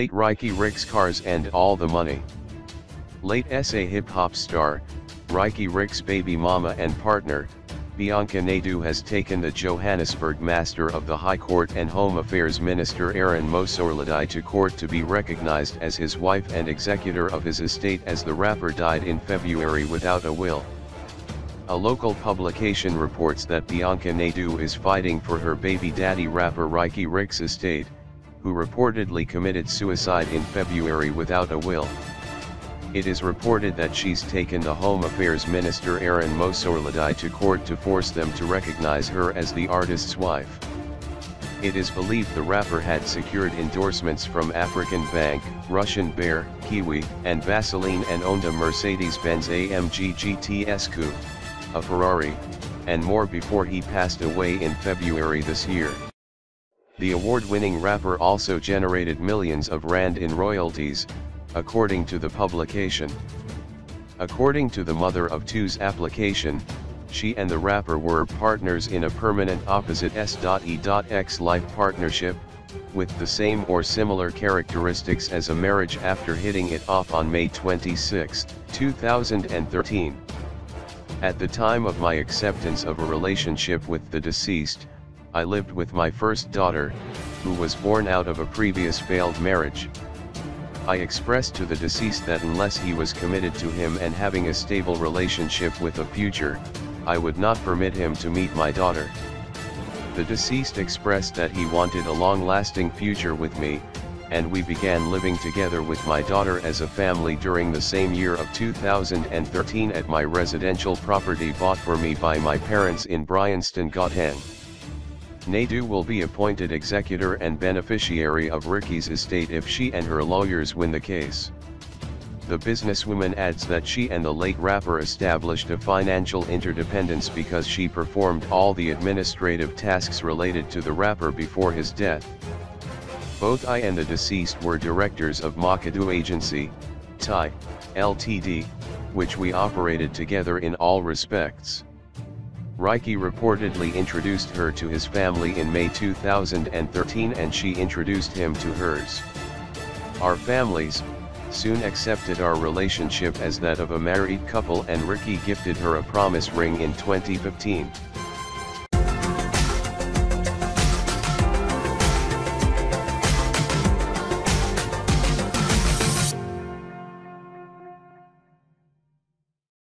Late Riky Rick's cars and all the money. Late SA hip-hop star, Riky Rick's baby mama and partner, Bianca Naidoo has taken the Johannesburg Master of the High Court and Home Affairs Minister Aaron Motsoaledi to court to be recognized as his wife and executor of his estate as the rapper died in February without a will. A local publication reports that Bianca Naidoo is fighting for her baby daddy rapper Riky Rick's estate, who reportedly committed suicide in February without a will. It is reported that she's taken the Home Affairs Minister Aaron Motsoaledi to court to force them to recognize her as the artist's wife. It is believed the rapper had secured endorsements from African Bank, Russian Bear, Kiwi, and Vaseline and owned a Mercedes-Benz AMG GT Coupe, a Ferrari, and more before he passed away in February this year. The award-winning rapper also generated millions of rand in royalties, according to the publication. According to the mother of two's application, she and the rapper were partners in a permanent opposite S.E.X life partnership, with the same or similar characteristics as a marriage after hitting it off on May 26, 2013. At the time of my acceptance of a relationship with the deceased, I lived with my first daughter, who was born out of a previous failed marriage. I expressed to the deceased that unless he was committed to him and having a stable relationship with a future, I would not permit him to meet my daughter. The deceased expressed that he wanted a long-lasting future with me, and we began living together with my daughter as a family during the same year of 2013 at my residential property bought for me by my parents in Bryanston Gauteng. Naidoo will be appointed executor and beneficiary of Riky's estate if she and her lawyers win the case. The businesswoman adds that she and the late rapper established a financial interdependence because she performed all the administrative tasks related to the rapper before his death. Both I and the deceased were directors of Makadu Agency, TI, Ltd, which we operated together in all respects. Riky reportedly introduced her to his family in May 2013 and she introduced him to hers. Our families, soon accepted our relationship as that of a married couple and Riky gifted her a promise ring in 2015.